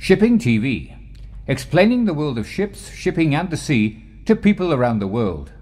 Shipping TV, explaining the world of ships, shipping, and the sea to people around the world.